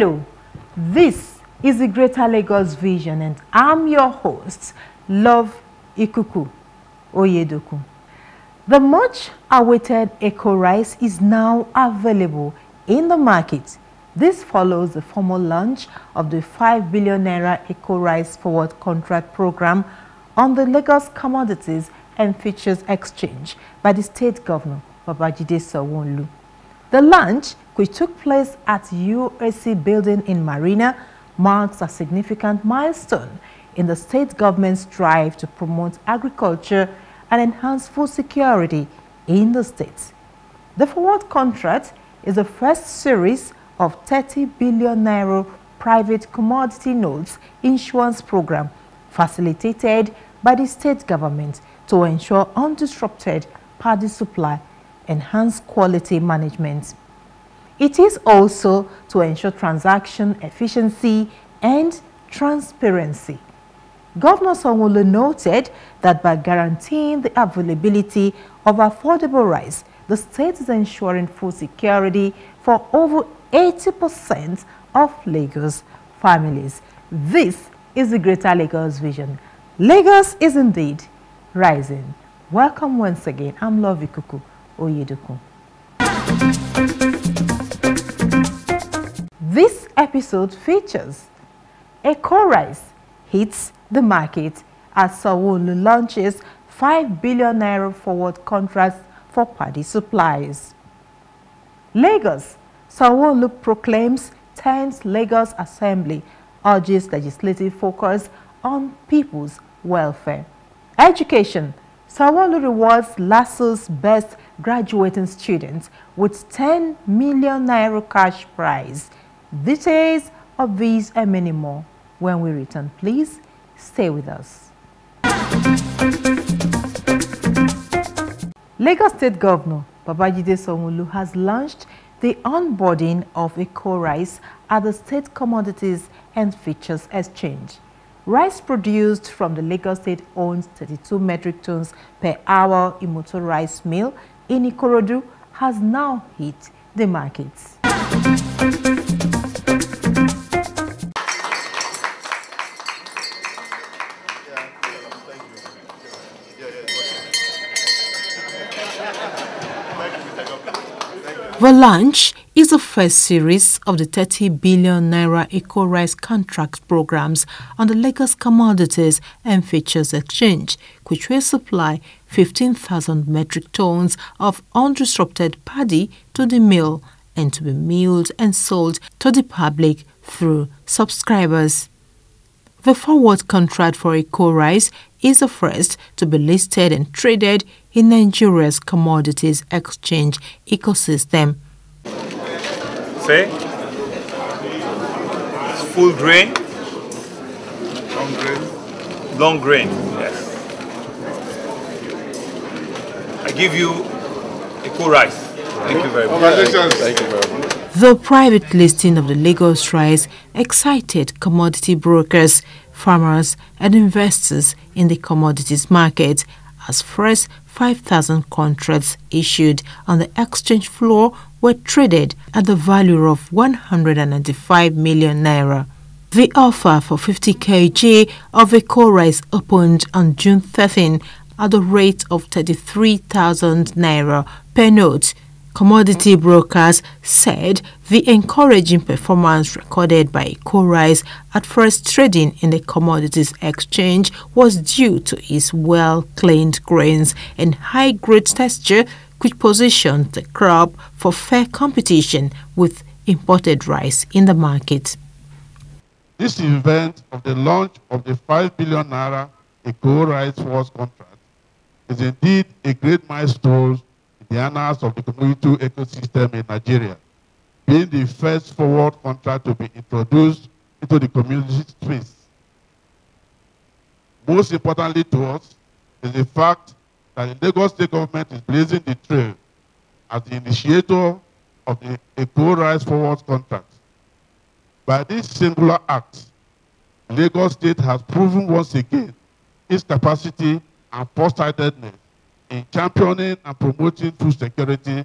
Hello, this is the Greater Lagos Vision and I'm your host, Love Ikuku Oyedoku. The much awaited Eko Rice is now available in the market. This follows the formal launch of the 5 billion naira Eko Rice Forward Contract Program on the Lagos Commodities and Futures Exchange by the State Governor, Babajide Sanwo-Olu. The launch, which took place at UAC building in Marina, marks a significant milestone in the state government's drive to promote agriculture and enhance food security in the state. The forward contract is the first series of 30 billion naira private commodity notes insurance program facilitated by the state government to ensure undisrupted paddy supply, enhance quality management. It is also to ensure transaction efficiency and transparency. Governor Sanwo-Olu noted that by guaranteeing the availability of affordable rice, the state is ensuring food security for over 80% of Lagos families. This is the Greater Lagos Vision. Lagos is indeed rising. Welcome once again. I'm Lovey Kuku This episode features Eko Rice hits the market as Sanwo-Olu launches 5 billion naira forward contracts for paddy supplies. Lagos, Sanwo-Olu proclaims 10th Lagos Assembly urges legislative focus on people's welfare. Education, Sanwo-Olu rewards LASU's best graduating students with 10 million naira cash prize. Details of these and many more when we return. Please stay with us. Lagos State Governor Babajide Sanwo-Olu has launched the onboarding of Eko Rice at the State Commodities and Futures Exchange. Rice produced from the Lagos State-owned 32 metric tons per hour Imota Rice Mill in Ikorodu has now hit the markets. The launch is the first series of the 30 billion naira Eko Rice contract programs on the Lagos Commodities and Futures Exchange, which will supply 15,000 metric tons of undisrupted paddy to the mill and to be milled and sold to the public through subscribers. The forward contract for Eko Rice is the first to be listed and traded in Nigeria's commodities exchange ecosystem. See? It's full grain. Long grain. Long grain, yes. I give you Eko Rice. Thank you very much. Thank you very much. The private listing of the Lagos Rice excited commodity brokers, farmers, and investors in the commodities market as first 5,000 contracts issued on the exchange floor were traded at the value of 195 million naira. The offer for 50 kg of Eko Rice opened on June 13 at the rate of 33,000 naira per note. Commodity brokers said the encouraging performance recorded by Eko Rice at first trading in the commodities exchange was due to its well-cleaned grains and high-grade texture which positioned the crop for fair competition with imported rice in the market. This event of the launch of the 5 billion naira Eko Rice Force contract is indeed a great milestone the annals of the commodity ecosystem in Nigeria, being the first forward contract to be introduced into the commodity space. Most importantly to us is the fact that the Lagos State government is blazing the trail as the initiator of the Eko Rice Forward contract. By this singular act, Lagos State has proven once again its capacity and forthrightedness in championing and promoting food security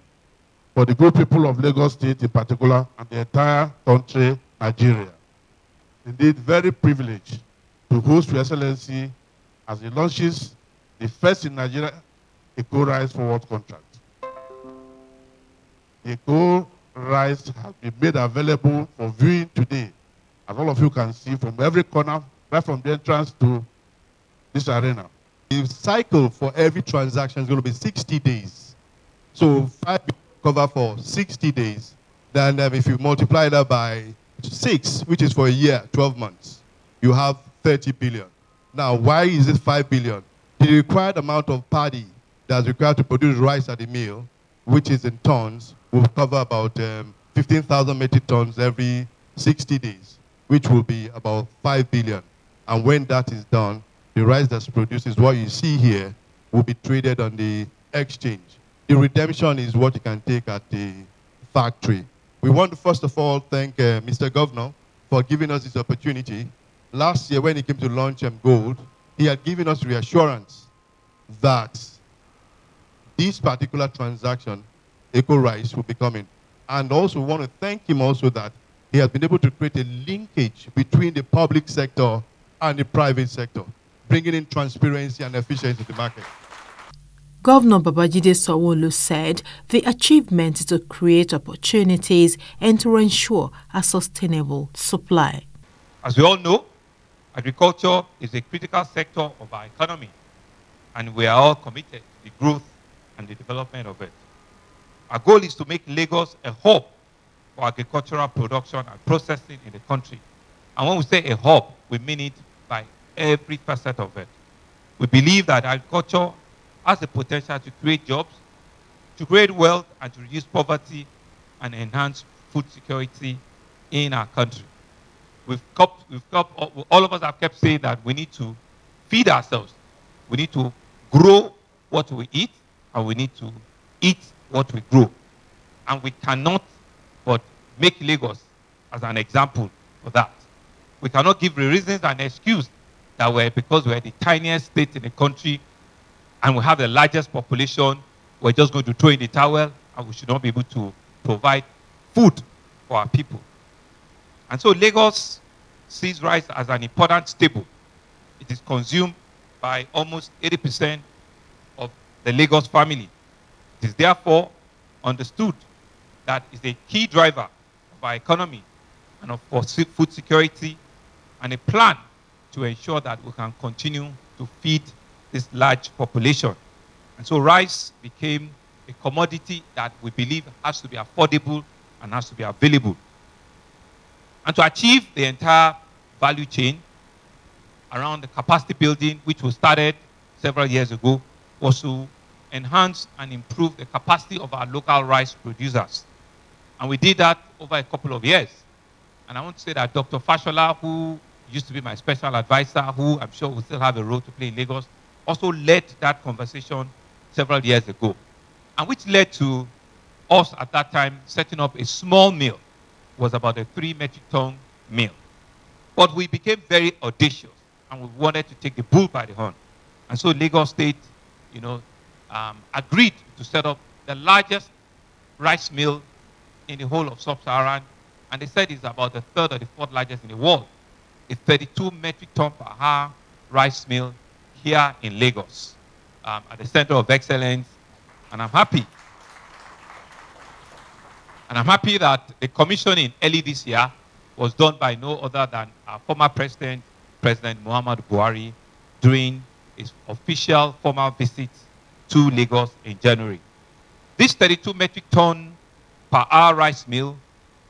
for the good people of Lagos State in particular and the entire country Nigeria. Indeed, very privileged to host Your Excellency as he launches the first in Nigeria Eko Rice Forward contract. Eko Rice has been made available for viewing today, as all of you can see from every corner, right from the entrance to this arena. The cycle for every transaction is going to be 60 days. So five cover for 60 days. Then um, if you multiply that by six, which is for a year, 12 months, you have 30 billion. Now, why is it 5 billion? The required amount of paddy that's required to produce rice at the mill, which is in tons, will cover about um, 15,000 metric tons every 60 days, which will be about 5 billion. And when that is done, the rice that's produced is what you see here will be traded on the exchange. The redemption is what you can take at the factory. We want to first of all thank uh, Mr. Governor for giving us this opportunity. Last year when he came to launch um, Gold, he had given us reassurance that this particular transaction, Eko Rice, will be coming. And also want to thank him also that he has been able to create a linkage between the public sector and the private sector, bringing in transparency and efficiency to the market. Governor Babajide Sanwo-Olu said the achievement is to create opportunities and to ensure a sustainable supply. As we all know, agriculture is a critical sector of our economy, and we are all committed to the growth and the development of it. Our goal is to make Lagos a hub for agricultural production and processing in the country. And when we say a hub, we mean it by every facet of it. We believe that agriculture has the potential to create jobs, to create wealth, and to reduce poverty and enhance food security in our country. We've kept, we've kept, all of us have kept saying that we need to feed ourselves. We need to grow what we eat, and we need to eat what we grow. And we cannot but make Lagos as an example for that. We cannot give reasons and excuse that we're because we're the tiniest state in the country and we have the largest population, we're just going to throw in the towel and we should not be able to provide food for our people. And so Lagos sees rice as an important staple. It is consumed by almost 80% of the Lagos family. It is therefore understood that is a key driver of our economy and of food security and a plan to ensure that we can continue to feed this large population. And so rice became a commodity that we believe has to be affordable and has to be available. And to achieve the entire value chain around the capacity building, which was started several years ago, was to enhance and improve the capacity of our local rice producers. And we did that over a couple of years. And I want to say that Dr. Fashola, who used to be my special advisor, who I'm sure will still have a role to play in Lagos, also led that conversation several years ago, and which led to us at that time setting up a small mill. It was about a three metric ton mill. But we became very audacious, and we wanted to take the bull by the horn. And so Lagos State, you know, um, agreed to set up the largest rice mill in the whole of sub-Saharan, and they said it's about the third or the fourth largest in the world. A 32 metric ton per hour rice mill here in Lagos um, at the Center of Excellence. And I'm happy. And I'm happy that the commissioning early this year was done by no other than our former president, President Muhammad Buhari, during his official formal visit to Lagos in January. This 32 metric ton per hour rice mill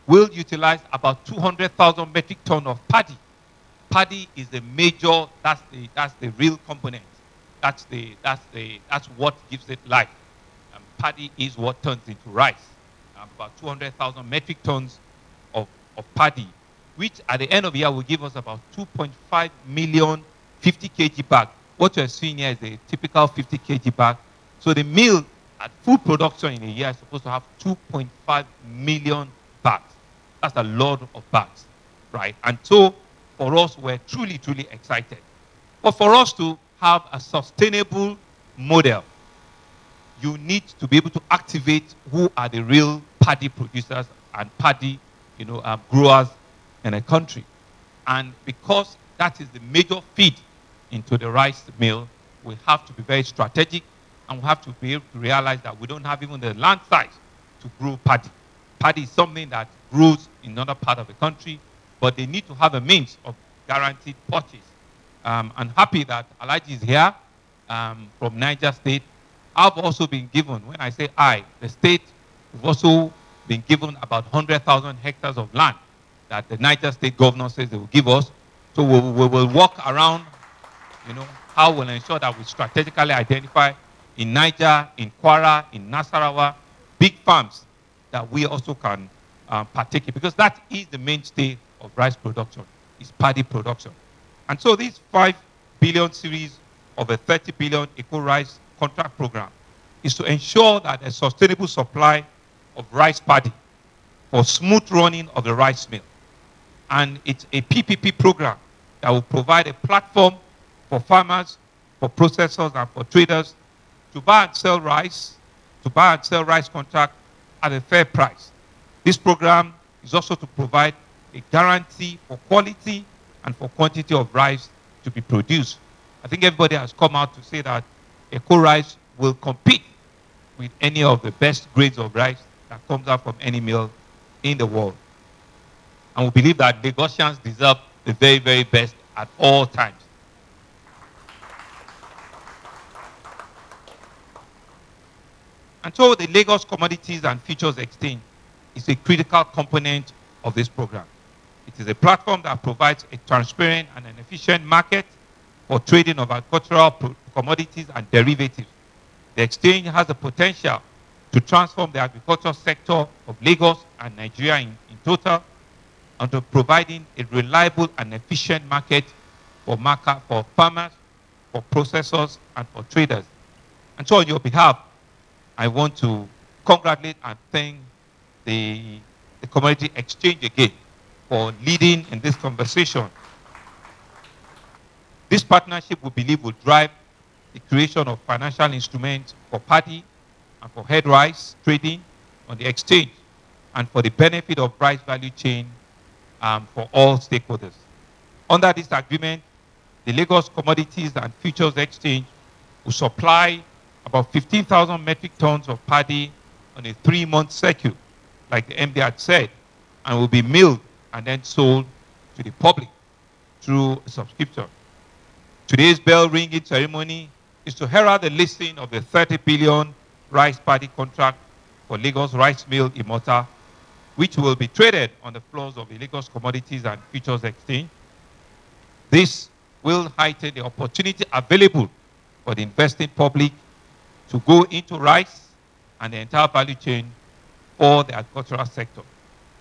will utilize about 200,000 metric ton of paddy paddy is the major, that's the, that's the real component. That's, the, that's, the, that's what gives it life. And paddy is what turns into rice. Um, about 200,000 metric tons of, of paddy, which at the end of the year will give us about 2.5 million 50 kg bag. What you're seeing here is a typical 50 kg bag. So the mill at full production in a year is supposed to have 2.5 million bags. That's a lot of bags, right? And so for us, we're truly, truly excited. But for us to have a sustainable model, you need to be able to activate who are the real paddy producers and paddy you know, um, growers in a country. And because that is the major feed into the rice mill, we have to be very strategic and we have to be able to realize that we don't have even the land size to grow paddy. Paddy is something that grows in another part of the country, but they need to have a means of guaranteed purchase. Um, I'm happy that Alaji is here um, from Niger State. I've also been given, when I say I, the state, we've also been given about 100,000 hectares of land that the Niger State governor says they will give us. So we, we will walk around, you know, how we'll ensure that we strategically identify in Niger, in Kwara, in Nasarawa, big farms that we also can um, partake in because that is the mainstay of rice production, is paddy production. And so this 5 billion series of a 30 billion Eko rice contract program is to ensure that a sustainable supply of rice paddy for smooth running of the rice mill. And it's a PPP program that will provide a platform for farmers, for processors, and for traders to buy and sell rice, to buy and sell rice contract at a fair price. This program is also to provide a guarantee for quality and for quantity of rice to be produced. I think everybody has come out to say that Eko Rice will compete with any of the best grades of rice that comes out from any mill in the world. And we believe that Lagosians deserve the very, very best at all times. And so the Lagos Commodities and Futures Exchange is a critical component of this program. It is a platform that provides a transparent and an efficient market for trading of agricultural commodities and derivatives. The exchange has the potential to transform the agricultural sector of Lagos and Nigeria in, in total into providing a reliable and efficient market for, market, for farmers, for processors, and for traders. And so on your behalf, I want to congratulate and thank the, the Commodity Exchange again for leading in this conversation. This partnership, we believe, will drive the creation of financial instruments for paddy and for head rice trading on the exchange and for the benefit of rice value chain um, for all stakeholders. Under this agreement, the Lagos Commodities and Futures Exchange will supply about 15,000 metric tons of paddy on a three-month cycle, like the MD had said, and will be milled and then sold to the public through a subscription. Today's bell ringing ceremony is to herald the listing of the 30 billion rice paddy contract for Lagos Rice Mill Imota, which will be traded on the floors of the Lagos Commodities and Futures Exchange. This will heighten the opportunity available for the investing public to go into rice and the entire value chain for the agricultural sector,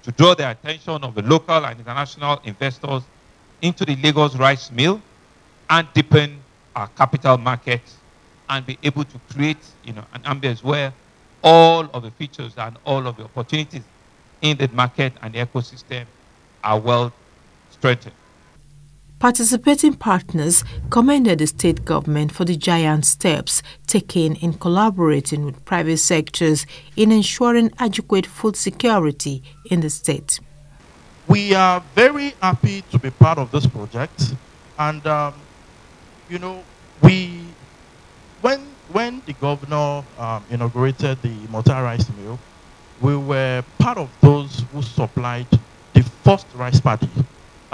to draw the attention of the local and international investors into the Lagos rice mill and deepen our capital markets and be able to create you know, an ambience where all of the features and all of the opportunities in the market and the ecosystem are well strengthened. Participating partners commended the state government for the giant steps taken in collaborating with private sectors in ensuring adequate food security in the state. We are very happy to be part of this project and um, you know we when when the governor um, inaugurated the Imota rice mill we were part of those who supplied the first rice paddy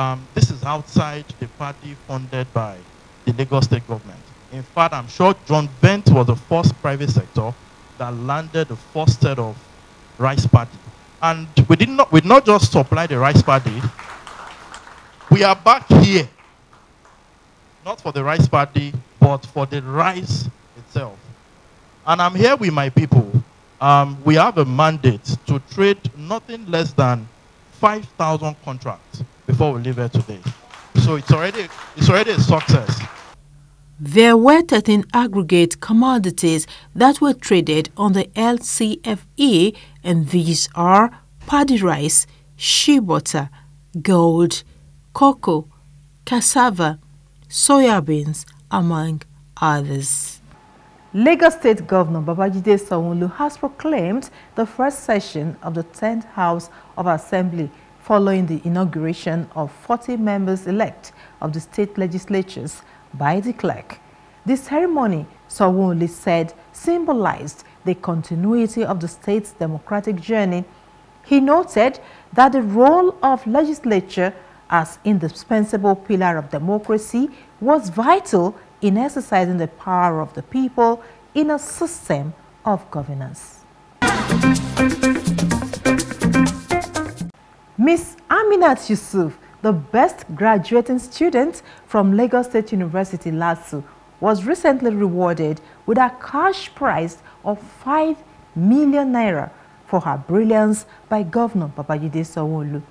um, this is outside the party funded by the Lagos state government. In fact, I'm sure John Bent was the first private sector that landed the first set of rice paddy. And we did not, we not just supply the rice paddy, we are back here, not for the rice paddy, but for the rice itself. And I'm here with my people. Um, we have a mandate to trade nothing less than 5,000 contracts before we leave here today. So it's already, it's already a success. There were 13 aggregate commodities that were traded on the LCFE, and these are paddy rice, shea butter, gold, cocoa, cassava, soybeans, among others. Lagos State Governor Babajide Sanwo-Olu has proclaimed the first session of the 10th House of Assembly following the inauguration of 40 members-elect of the state legislatures by the clerk. The ceremony, Sanwo-Olu said, symbolized the continuity of the state's democratic journey. He noted that the role of legislature as indispensable pillar of democracy was vital in exercising the power of the people in a system of governance. Miss Aminat Yusuf, the best graduating student from Lagos State University, LASU, was recently rewarded with a cash prize of 5 million naira for her brilliance by Governor Babajide Sanwo-Olu.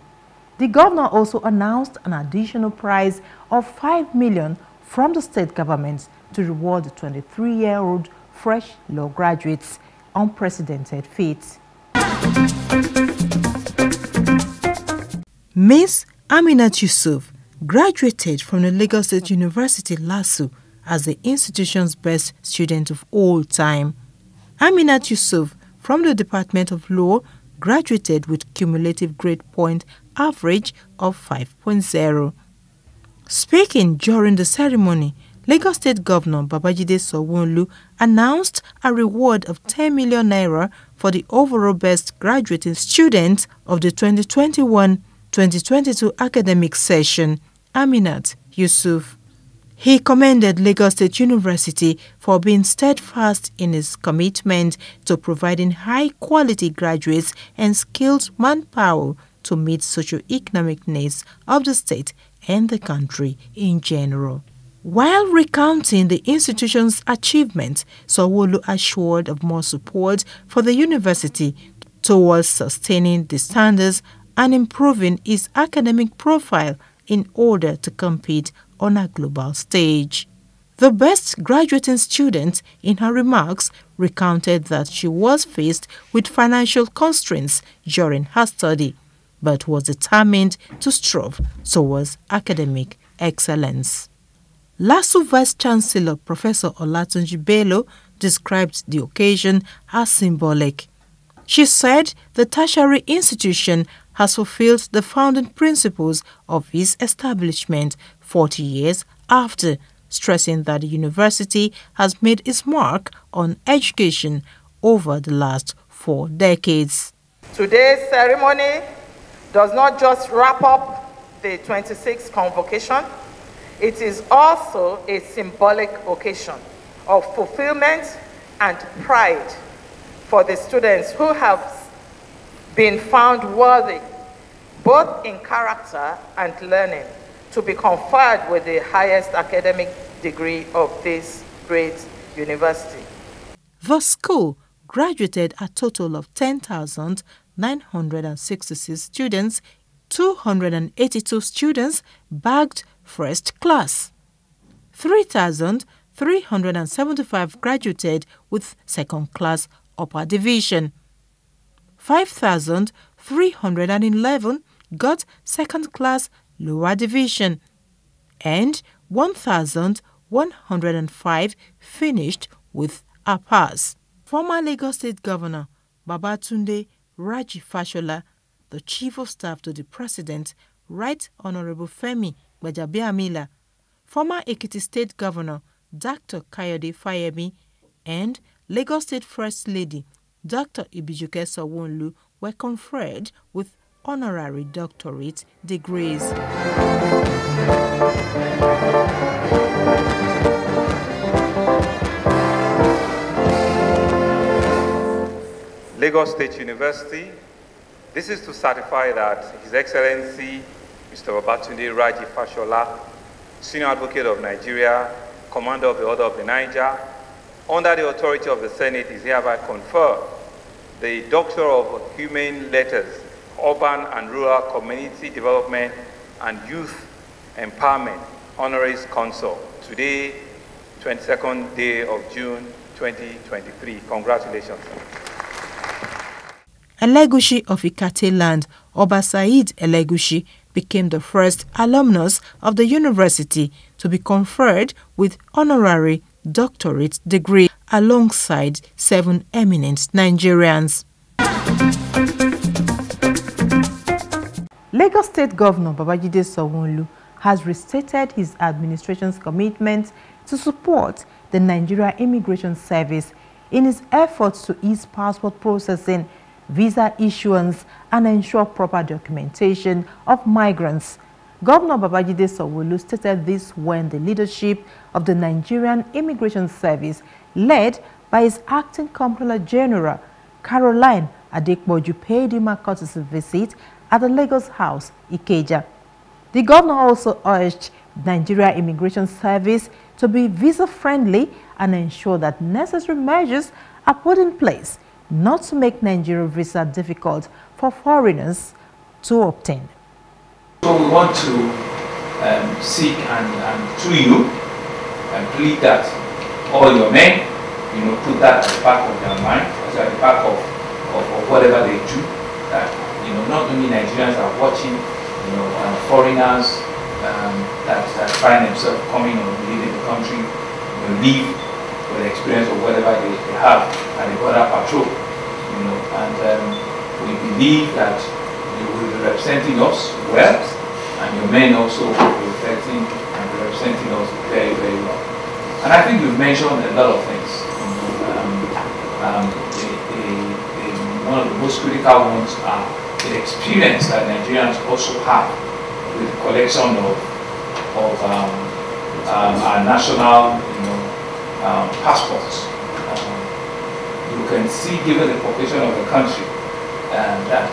The governor also announced an additional prize of 5 million from the state government to reward the 23-year-old fresh law graduates' unprecedented feat. Miss Aminat Yusuf graduated from the Lagos State University LASU as the institution's best student of all time. Aminat Yusuf from the Department of Law graduated with cumulative grade point average of 5.0. Speaking during the ceremony, Lagos State Governor Babajide Sanwo-Olu announced a reward of 10 million naira for the overall best graduating student of the 2021-2022 academic session, Aminat Yusuf. He commended Lagos State University for being steadfast in its commitment to providing high-quality graduates and skilled manpower to meet socio-economic needs of the state and the country in general. While recounting the institution's achievements, Sanwo-Olu assured of more support for the university towards sustaining the standards and improving his academic profile in order to compete on a global stage. The best graduating student, in her remarks, recounted that she was faced with financial constraints during her study, but was determined to strive towards academic excellence. LASU Vice Chancellor Professor Olatunji Bello described the occasion as symbolic. She said the tertiary institution has fulfilled the founding principles of its establishment 40 years after, stressing that the university has made its mark on education over the last four decades. Today's ceremony does not just wrap up the 26th convocation, it is also a symbolic occasion of fulfillment and pride for the students who have been found worthy, both in character and learning, to be conferred with the highest academic degree of this great university. The school graduated a total of 10,966 students, 282 students bagged first class, 3,375 graduated with second class upper division, 5,311 got second class lower division, and 1,105 finished with a pass. Former Lagos State Governor Babatunde Raji Fashola, the Chief of Staff to the President, Right Honorable Femi Gbajabiamila, former Ekiti State Governor Dr. Kayode Fayemi, and Lagos State First Lady Dr. Ibijoke Sanwo-Olu were conferred with honorary doctorate degrees. Lagos State University, this is to certify that His Excellency Mr. Babatunde Raji Fashola, Senior Advocate of Nigeria, Commander of the Order of the Niger, under the authority of the Senate is hereby conferred the Doctor of Humane Letters, Urban and Rural Community Development and Youth Empowerment Honoris Causa, today, 22nd day of June 2023. Congratulations. Elegushi of Ikate land, Oba Saheed Elegushi, became the first alumnus of the university to be conferred with honorary doctorate degree alongside seven eminent Nigerians. Lagos State Governor Babajide Sanwo-Olu has restated his administration's commitment to support the Nigeria Immigration Service in its efforts to ease passport processing, visa issuance, and ensure proper documentation of migrants. Governor Babajide Sanwo-Olu stated this when the leadership of the Nigerian Immigration Service, led by his acting Comptroller General, Caroline Adepoju, paid him a courtesy visit at the Lagos House, Ikeja. The governor also urged Nigeria Immigration Service to be visa-friendly and ensure that necessary measures are put in place not to make Nigeria visa difficult for foreigners to obtain. So we want to um, seek and, and through you and plead that all your men, you know, put that at the back of their mind, at the back of, of, of whatever they do, that, you know, not only Nigerians are watching, you know, uh, foreigners um, that, that find themselves coming or leaving the country, know, leave with the experience of whatever they, they have at the border patrol, you know, and um, we believe that you will be representing us well, and your men also will be and representing us very, very well. And I think you've mentioned a lot of things. Um, um, the, the, the, one of the most critical ones are the experience that Nigerians also have with the collection of, of um, um, our national, you know, um, passports. Um, you can see, given the population of the country, and that,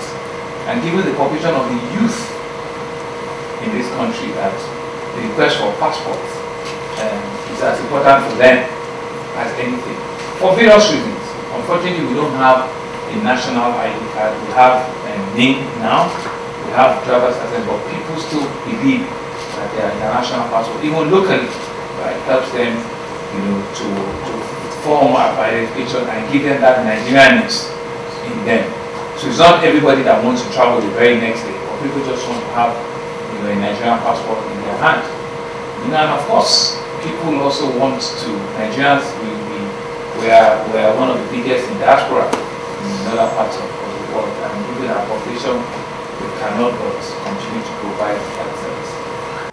and given the population of the youth in this country, that the request for passports um, is as important for them as anything. For various reasons. Unfortunately, we don't have a national ID card. We have a name now. We have driver's license, but people still believe that they are international passport, even locally. Right, helps them, you know, to, to form a identification and give them that Nigerianness in them. So it's not everybody that wants to travel the very next day, but people just want to have, you know, a Nigerian passport in their hand. You know, and of course, people also want to, Nigerians, we, we, we, are, we are one of the biggest in diaspora in other parts of, the world, and given our population, we cannot but continue to provide that service.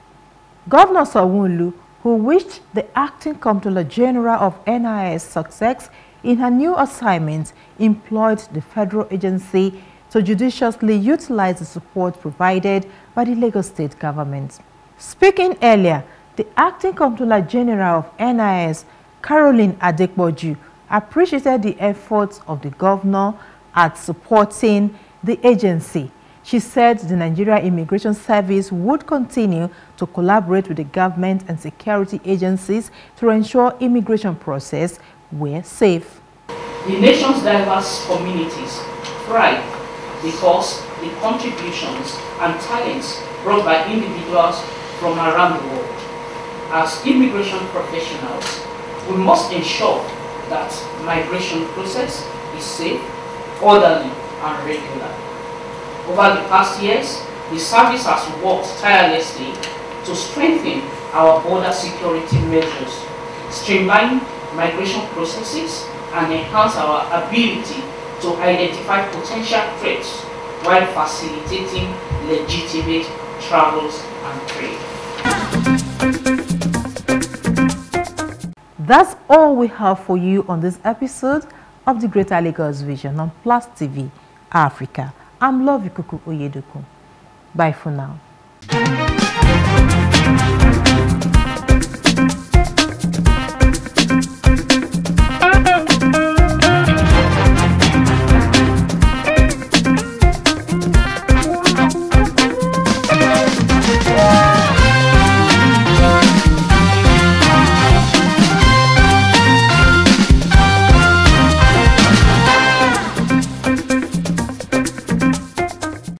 Governor Sanwo-Olu, who wished the acting Comptroller General of NIS success in her new assignment, employed the federal agency to judiciously utilize the support provided by the Lagos state government. Speaking earlier, the acting Comptroller General of NIS, Caroline Adepoju, appreciated the efforts of the governor at supporting the agency. She said the Nigeria Immigration Service would continue to collaborate with the government and security agencies to ensure immigration process were safe. The nation's diverse communities thrive because the contributions and talents brought by individuals from around the world. As immigration professionals, we must ensure that migration process is safe, orderly, and regular. Over the past years, the service has worked tirelessly to strengthen our border security measures, streamline migration processes, and enhance our ability to identify potential threats while facilitating legitimate travels and trade. That's all we have for you on this episode of the Greater Lagos Vision on Plus TV Africa. I'm Love Ikuku Oyedoku. Bye for now.